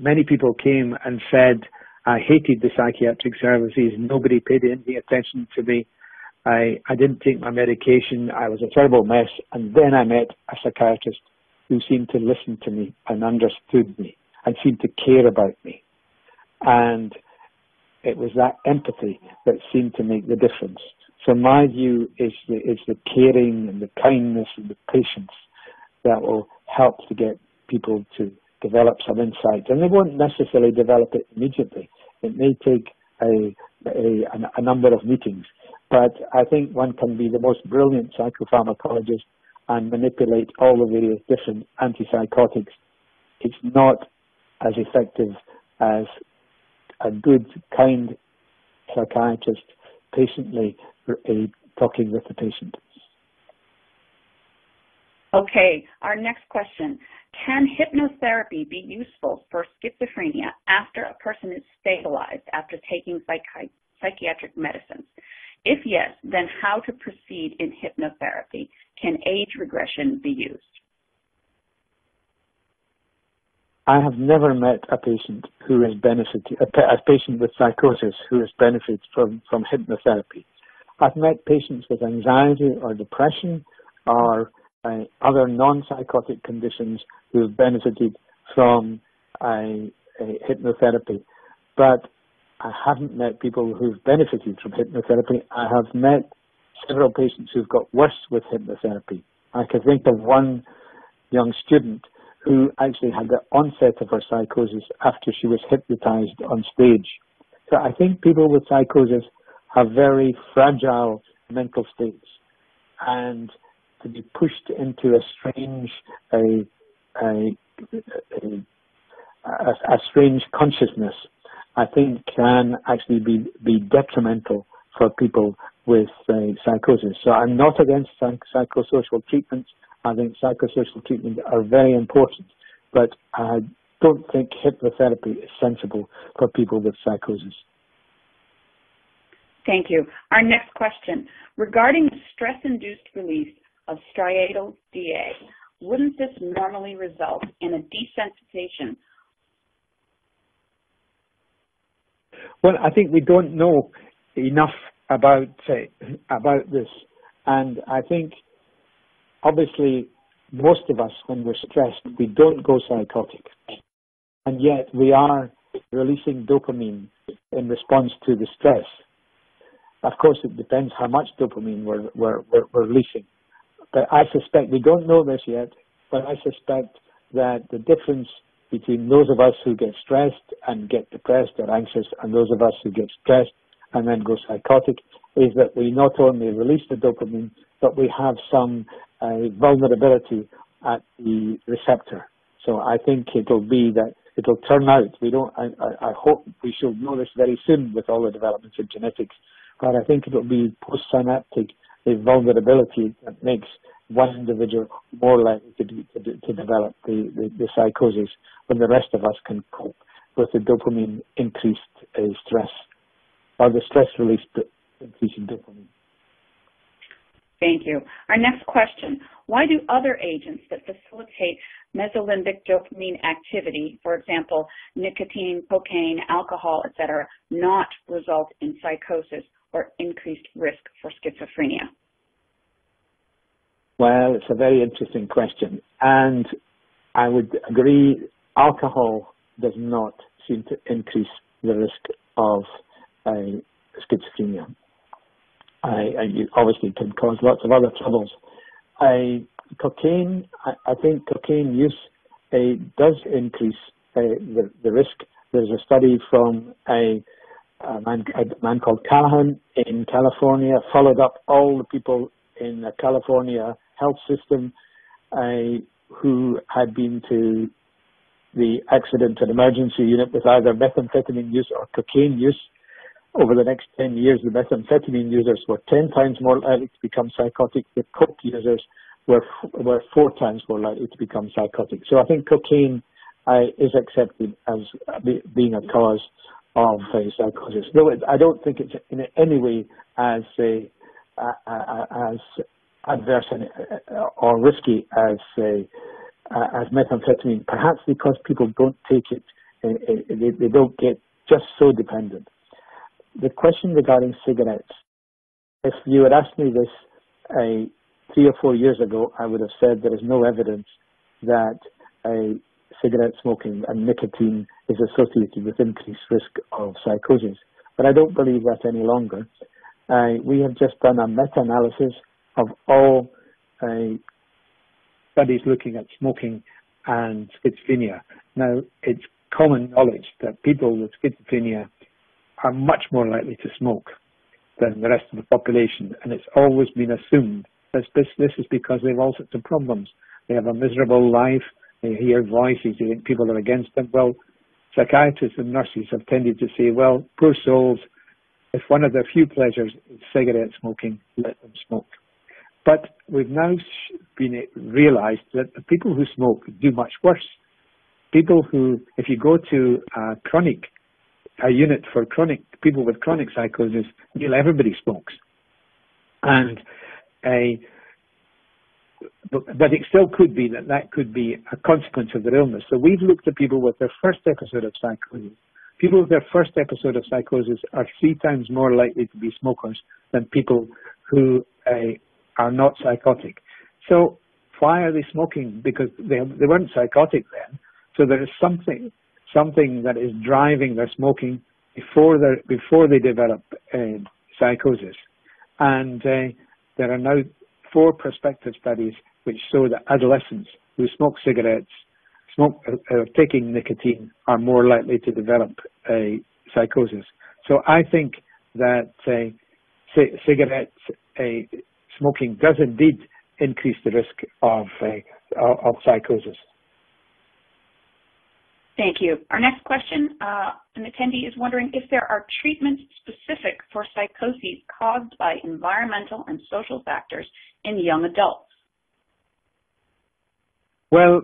many people came and said, "I hated the psychiatric services. Nobody paid any attention to me. I I didn't take my medication. I was a terrible mess." And then I met a psychiatrist who seemed to listen to me and understood me and seemed to care about me. And it was that empathy that seemed to make the difference. So my view is the, is the caring and the kindness and the patience that will help to get people to develop some insight. And they won't necessarily develop it immediately. It may take a, a, a number of meetings. But I think one can be the most brilliant psychopharmacologist and manipulate all the various different antipsychotics. It's not as effective as a good, kind psychiatrist patiently uh, talking with the patient.
Okay, our next question. Can hypnotherapy be useful for schizophrenia after a person is stabilized after taking psychi psychiatric medicines? If yes, then how to proceed in hypnotherapy? Can age regression be used?
I have never met a patient who has benefited, a, a patient with psychosis who has benefited from, from hypnotherapy. I've met patients with anxiety or depression or uh, other non-psychotic conditions who have benefited from hypnotherapy. But I haven't met people who've benefited from hypnotherapy. I have met several patients who've got worse with hypnotherapy. I can think of one young student who actually had the onset of her psychosis after she was hypnotized on stage. So I think people with psychosis have very fragile mental states and to be pushed into a strange, a, a, a, a strange consciousness, I think can actually be, be detrimental for people with uh, psychosis. So I'm not against psych- psychosocial treatments. I think psychosocial treatment are very important, but I don't think hypnotherapy is sensible for people with psychosis.
Thank you. Our next question. Regarding the stress-induced release of striatal DA, wouldn't this normally result in a desensitization?
Well, I think we don't know enough about uh, about this, and I think obviously most of us, when we're stressed, we don't go psychotic, and yet we are releasing dopamine in response to the stress. Of course, it depends how much dopamine we're, we're, we're, we're releasing. But I suspect, we don't know this yet, but I suspect that the difference between those of us who get stressed and get depressed or anxious and those of us who get stressed and then go psychotic is that we not only release the dopamine, but we have some uh, vulnerability at the receptor. So I think it'll be that it'll turn out. We don't. I, I, hope we shall know this very soon with all the developments in genetics. But I think it'll be postsynaptic vulnerability that makes one individual more likely to, to, to develop the, the, the, psychosis when the rest of us can cope with the dopamine increased uh, stress or the stress release increasing dopamine.
Thank you. Our next question, why do other agents that facilitate mesolimbic dopamine activity, for example, nicotine, cocaine, alcohol, etc., not result in psychosis or increased risk for schizophrenia?
Well, it's a very interesting question. And I would agree alcohol does not seem to increase the risk of uh, schizophrenia. I, I, obviously can cause lots of other troubles. I, cocaine, I, I think cocaine use does increase uh, the, the risk. There's a study from a, a, man, a man called Callaghan in California, followed up all the people in the California health system uh, who had been to the accident and emergency unit with either methamphetamine use or cocaine use over the next 10 years, the methamphetamine users were 10 times more likely to become psychotic. The coke users were, were four times more likely to become psychotic. So I think cocaine uh, is accepted as being a cause of uh, psychosis. Though I don't think it's in any way as a, uh, as adverse or risky as as methamphetamine. Perhaps because people don't take it, they, they don't get just so dependent the question regarding cigarettes, if you had asked me this three or four years ago, I would have said there is no evidence that cigarette smoking and nicotine is associated with increased risk of psychosis. But I don't believe that any longer. Uh, we have just done a meta-analysis of all uh, studies looking at smoking and schizophrenia. Now, it's common knowledge that people with schizophrenia are much more likely to smoke than the rest of the population. And it's always been assumed that this, this is because they have all sorts of problems. They have a miserable life. They hear voices. They think people are against them. Well, psychiatrists and nurses have tended to say, well, poor souls, if one of their few pleasures is cigarette smoking, let them smoke. But we've now been eh, realized that the people who smoke do much worse. People who, if you go to a chronic a unit for chronic people with chronic psychosis, nearly everybody smokes. And a but, it still could be that that could be a consequence of their illness. So we've looked at people with their first episode of psychosis. People with their first episode of psychosis are three times more likely to be smokers than people who uh, are not psychotic. So why are they smoking? Because they, they weren't psychotic then. So there is something something that is driving their smoking before they before they develop uh, psychosis. And uh, there are now four prospective studies which show that adolescents who smoke cigarettes, smoke uh, taking nicotine, are more likely to develop a psychosis. So I think that uh, c- cigarettes uh, smoking does indeed increase the risk of uh, of psychosis.
Thank you. Our next question, uh, an attendee is wondering if there are treatments specific for psychoses caused by environmental and social factors in young adults.
Well,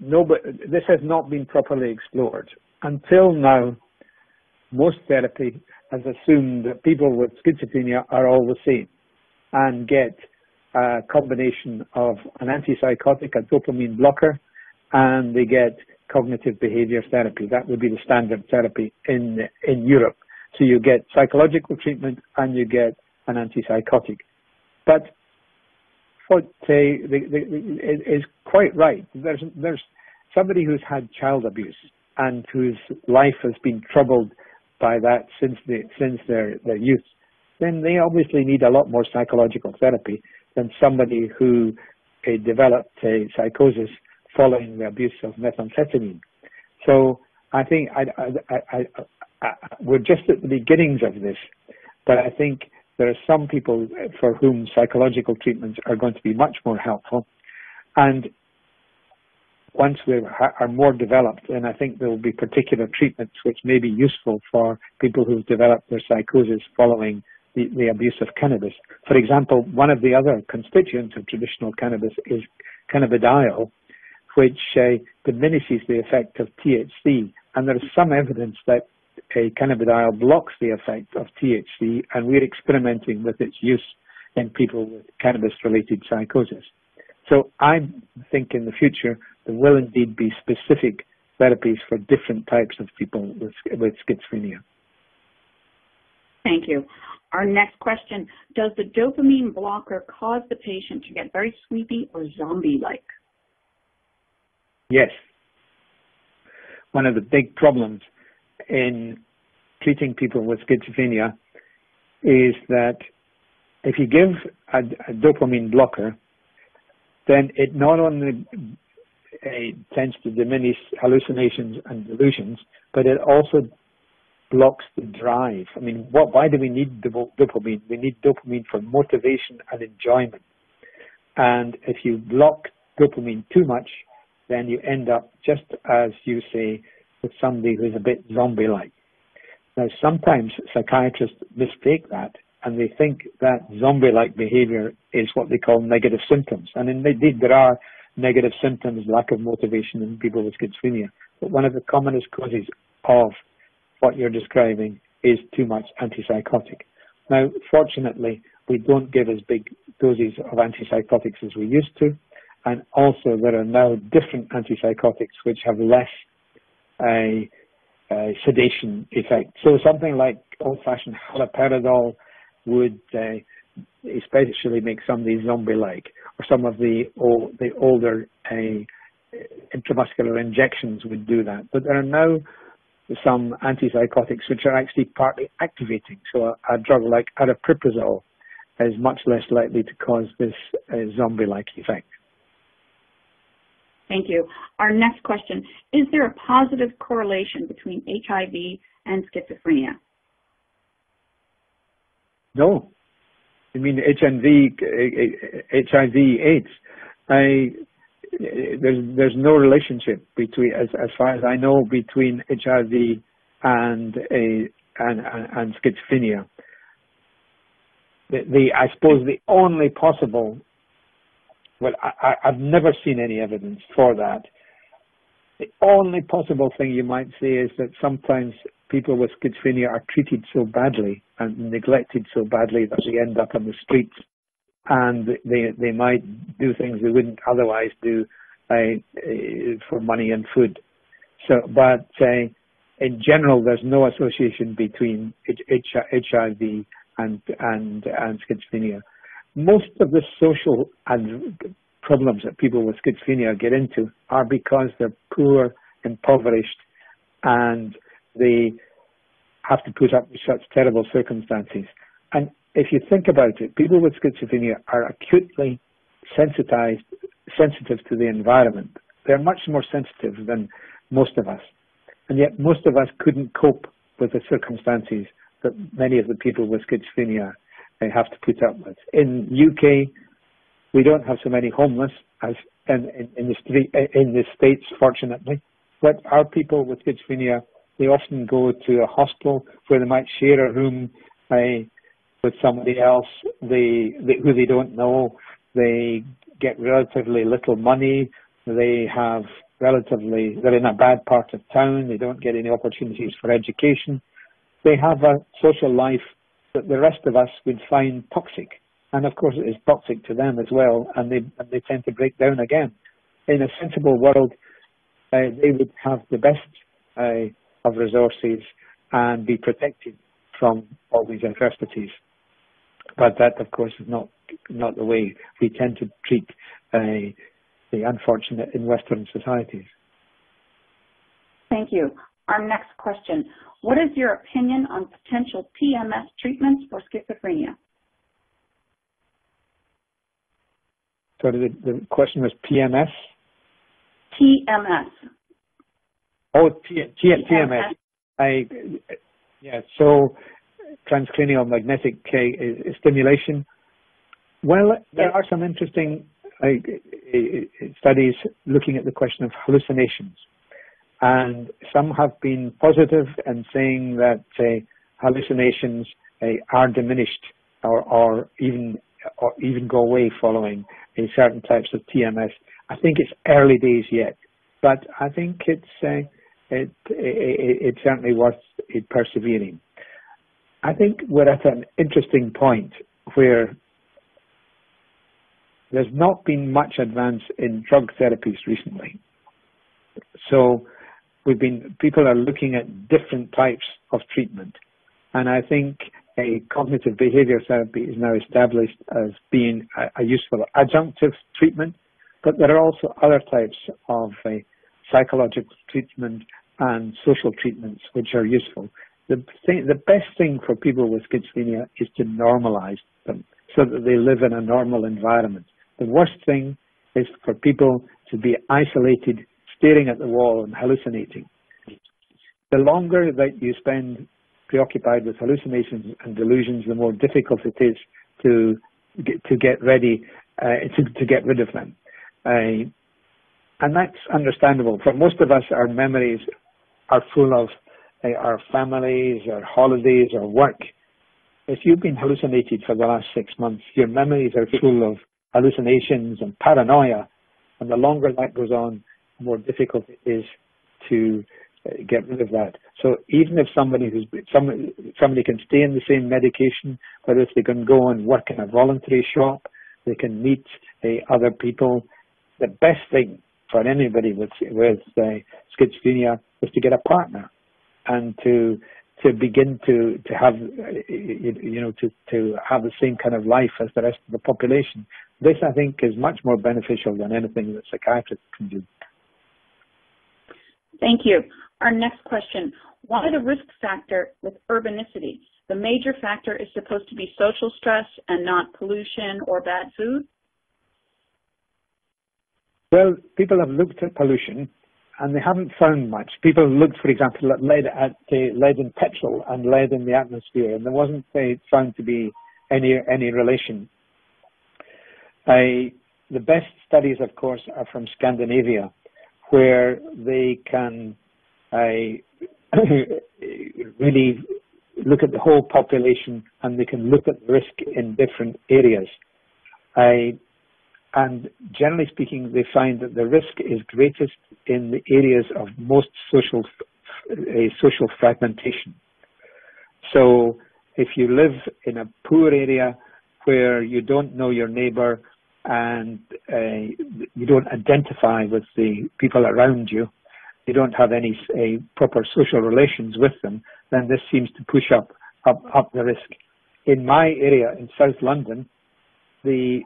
no, but this has not been properly explored. Until now, most therapy has assumed that people with schizophrenia are all the same and get a combination of an antipsychotic, a dopamine blocker, and they get cognitive behavior therapy. That would be the standard therapy in in Europe. So you get psychological treatment and you get an antipsychotic. But what uh, the, the, is quite right. There's there's somebody who's had child abuse and whose life has been troubled by that since the since their their youth. Then they obviously need a lot more psychological therapy than somebody who uh, developed a psychosis following the abuse of methamphetamine. So I think I, I, I, we're just at the beginnings of this, but I think there are some people for whom psychological treatments are going to be much more helpful. And once we are more developed, and I think there will be particular treatments which may be useful for people who've developed their psychosis following the, the abuse of cannabis. For example, one of the other constituents of traditional cannabis is cannabidiol, which uh, diminishes the effect of THC. And there is some evidence that a cannabidiol blocks the effect of THC, and we're experimenting with its use in people with cannabis-related psychosis. So I think in the future there will indeed be specific therapies for different types of people with, with schizophrenia.
Thank you. Our next question, does the dopamine blocker cause the patient to get very sleepy or zombie-like?
Yes. One of the big problems in treating people with schizophrenia is that if you give a, a dopamine blocker, then it not only uh, tends to diminish hallucinations and delusions, but it also blocks the drive. I mean, what, why do we need dopamine? We need dopamine for motivation and enjoyment. And if you block dopamine too much, then you end up just as you say with somebody who's a bit zombie-like. Now, sometimes psychiatrists mistake that and they think that zombie-like behavior is what they call negative symptoms. And indeed, there are negative symptoms, lack of motivation in people with schizophrenia. But one of the commonest causes of what you're describing is too much antipsychotic. Now, fortunately, we don't give as big doses of antipsychotics as we used to. And also, there are now different antipsychotics which have less a, a sedation effect. So something like old-fashioned haloperidol would uh, especially make somebody zombie-like, or some of the old, the older uh, intramuscular injections would do that. But there are now some antipsychotics which are actually partly activating. So a, a drug like aripiprazole is much less likely to cause this uh, zombie-like effect.
Thank you. Our next question, is there a positive correlation between HIV and schizophrenia?
No. I mean HIV, HIV AIDS. I, there's there's no relationship between, as as far as I know, between HIV and a and and, schizophrenia. The, the I suppose the only possible well, I, have never seen any evidence for that. The only possible thing you might say is that sometimes people with schizophrenia are treated so badly and neglected so badly that they end up on the streets and they they might do things they wouldn't otherwise do uh, for money and food. So, but uh, in general, there's no association between HIV and and and schizophrenia most of the social problems that people with schizophrenia get into are because they're poor, impoverished, and they have to put up with such terrible circumstances. And if you think about it, people with schizophrenia are acutely sensitized, sensitive to the environment. They're much more sensitive than most of us. And yet most of us couldn't cope with the circumstances that many of the people with schizophrenia they have to put up with. In UK, we don't have so many homeless as in, in, in the street, in the states, fortunately. But our people with schizophrenia, they often go to a hospital where they might share a room uh, with somebody else they, they, who they don't know. They get relatively little money. They have relatively, they're in a bad part of town. They don't get any opportunities for education. They have a social life that the rest of us would find toxic. and of course it is toxic to them as well, and they and they tend to break down again. In a sensible world, uh, they would have the best uh, of resources and be protected from all these adversities. But that, of course, is not not the way we tend to treat uh, the unfortunate in Western societies.
Thank you. Our next question. What is your opinion on potential TMS treatments for schizophrenia?
So the, the question was PMS?
TMS.
Oh, T, T, TMS. I, yeah, so transcranial magnetic uh, stimulation. Well, there are some interesting uh, studies looking at the question of hallucinations. And some have been positive in saying that uh, hallucinations uh, are diminished or, or even or even go away following certain types of TMS. I think it's early days yet, but I think it's uh, it, it, certainly worth persevering. I think we're at an interesting point where there's not been much advance in drug therapies recently. So we've been people are looking at different types of treatment, and I think a cognitive behavior therapy is now established as being a, a useful adjunctive treatment, but there are also other types of psychological treatment and social treatments which are useful. The, the best thing for people with schizophrenia is to normalize them so that they live in a normal environment. The worst thing is for people to be isolated, staring at the wall and hallucinating. The longer that you spend preoccupied with hallucinations and delusions, the more difficult it is to get, to get ready uh, to, to get rid of them. Uh, and that's understandable. For most of us, our memories are full of uh, our families, our holidays, our work. If you've been hallucinated for the last six months, your memories are full of hallucinations and paranoia. And the longer that goes on, more difficult it is to uh, get rid of that. So even if somebody who's somebody, somebody can stay in the same medication, whether if they can go and work in a voluntary shop, they can meet uh, other people. The best thing for anybody with with uh, schizophrenia is to get a partner and to to begin to to have you know to to have the same kind of life as the rest of the population. This I think is much more beneficial than anything that psychiatrists can do.
Thank you. Our next question: Why the risk factor with urbanicity? The major factor is supposed to be social stress and not pollution or bad food.
Well, people have looked at pollution and they haven't found much. People looked, for example, at lead, at lead in petrol and lead in the atmosphere, and there wasn't found to be any any relation. The best studies, of course, are from Scandinavia, where they can really look at the whole population and they can look at risk in different areas. Uh, and generally speaking, they find that the risk is greatest in the areas of most social uh, social fragmentation. So if you live in a poor area where you don't know your neighbor and uh, you don't identify with the people around you, you don't have any proper social relations with them, then this seems to push up, up, up the risk. In my area in South London, the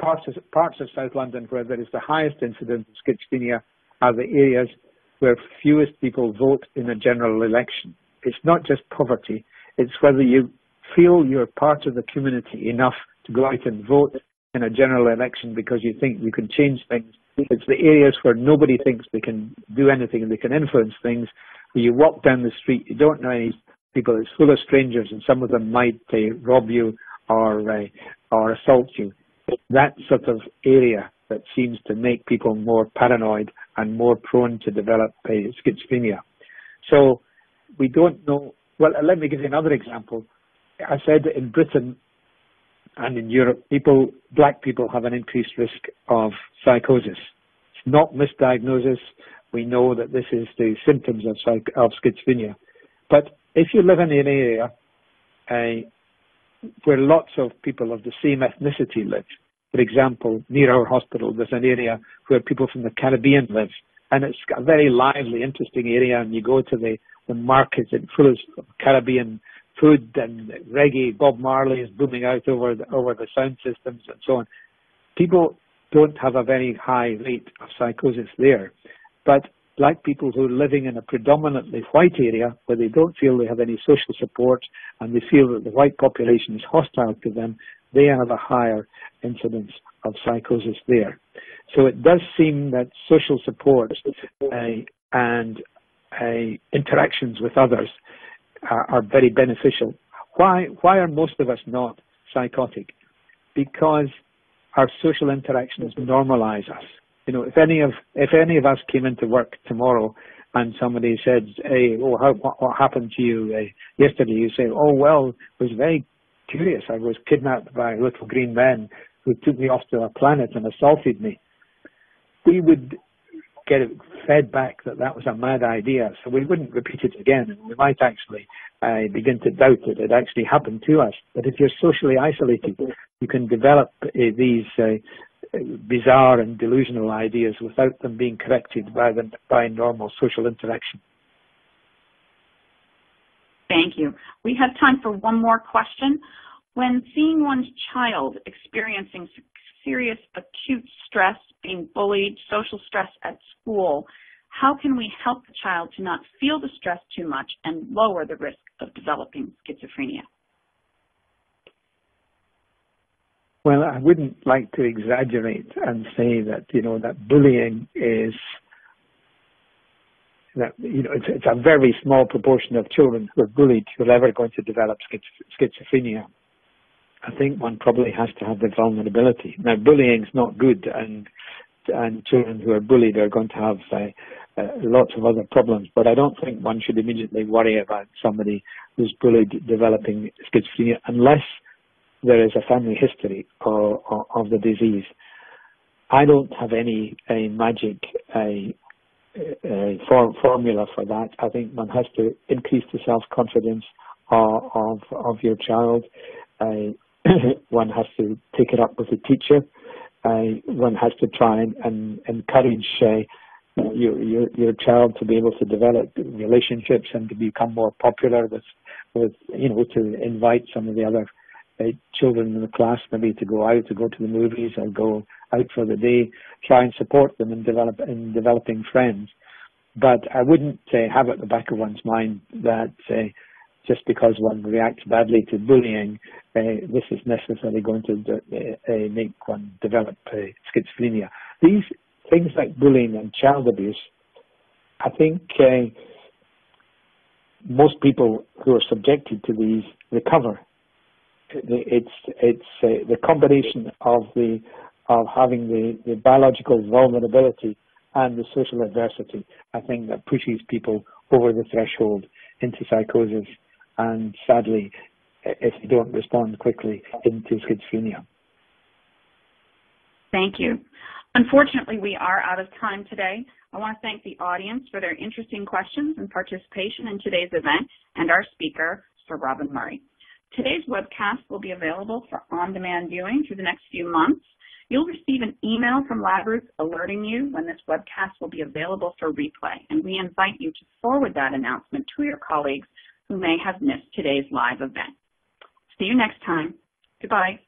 parts of, parts of South London where there is the highest incidence of schizophrenia are the areas where fewest people vote in a general election. It's not just poverty, it's whether you feel you're part of the community enough to go out and vote in a general election because you think you can change things. It's the areas where nobody thinks they can do anything and they can influence things. Where you walk down the street, you don't know any people, it's full of strangers and some of them might uh, rob you or, uh, or assault you that sort of area that seems to make people more paranoid and more prone to develop uh, schizophrenia. So we don't know. Well, let me give you another example. I said in Britain and in Europe, people, black people have an increased risk of psychosis. It's not misdiagnosis. We know that this is the symptoms of, psych, of schizophrenia. But if you live in an area uh, where lots of people of the same ethnicity live. For example, near our hospital, there's an area where people from the Caribbean live, and it's a very lively, interesting area. And you go to the the markets and full of Caribbean food and reggae. Bob Marley is booming out over the, over the sound systems and so on. People don't have a very high rate of psychosis there, but black people who are living in a predominantly white area where they don't feel they have any social support and they feel that the white population is hostile to them, they have a higher incidence of psychosis there. So it does seem that social support uh, and uh, interactions with others are, very beneficial. Why, why are most of us not psychotic? Because our social interactions normalize us you know, if any of if any of us came into work tomorrow and somebody said, "Hey, oh, how, what, what happened to you uh, yesterday?" You say, "Oh, well, it was very curious. I was kidnapped by a little green men who took me off to a planet and assaulted me." We would get it fed back that that was a mad idea, so we wouldn't repeat it again. We might actually uh, begin to doubt that it actually happened to us. But if you're socially isolated, you can develop uh, these uh, bizarre and delusional ideas without them being corrected by, the, by normal social interaction.
Thank you. We have time for one more question. When seeing one's child experiencing serious acute stress, being bullied, social stress at school, how can we help the child to not feel the stress too much and lower the risk of developing schizophrenia?
Well, I wouldn't like to exaggerate and say that you know that bullying is that you know it's, it's a very small proportion of children who are bullied who are ever going to develop schizophrenia. I think one probably has to have the vulnerability. Now, bullying is not good, and and children who are bullied are going to have uh, uh, lots of other problems. But I don't think one should immediately worry about somebody who's bullied developing schizophrenia unless there is a family history of, of the disease. I don't have any a magic a, a form, formula for that. I think one has to increase the self confidence of, of, of your child. Uh, one has to take it up with the teacher. Uh, one has to try and, and encourage uh, your, your your child to be able to develop relationships and to become more popular with with you know to invite some of the other uh, children in the class maybe to go out, to go to the movies or go out for the day, try and support them in develop in developing friends. But I wouldn't uh, have at the back of one's mind that uh, just because one reacts badly to bullying, uh, this is necessarily going to uh, uh, make one develop schizophrenia. These things like bullying and child abuse, I think most people who are subjected to these recover it's it's uh, the combination of the of having the, the biological vulnerability and the social adversity. I think that pushes people over the threshold into psychosis, and sadly, if they don't respond quickly, into schizophrenia.
Thank you. Unfortunately, we are out of time today. I want to thank the audience for their interesting questions and participation in today's event and our speaker, Sir Robin Murray. Today's webcast will be available for on-demand viewing through the next few months. You'll receive an email from LabRoots alerting you when this webcast will be available for replay, and we invite you to forward that announcement to your colleagues who may have missed today's live event. See you next time. Goodbye.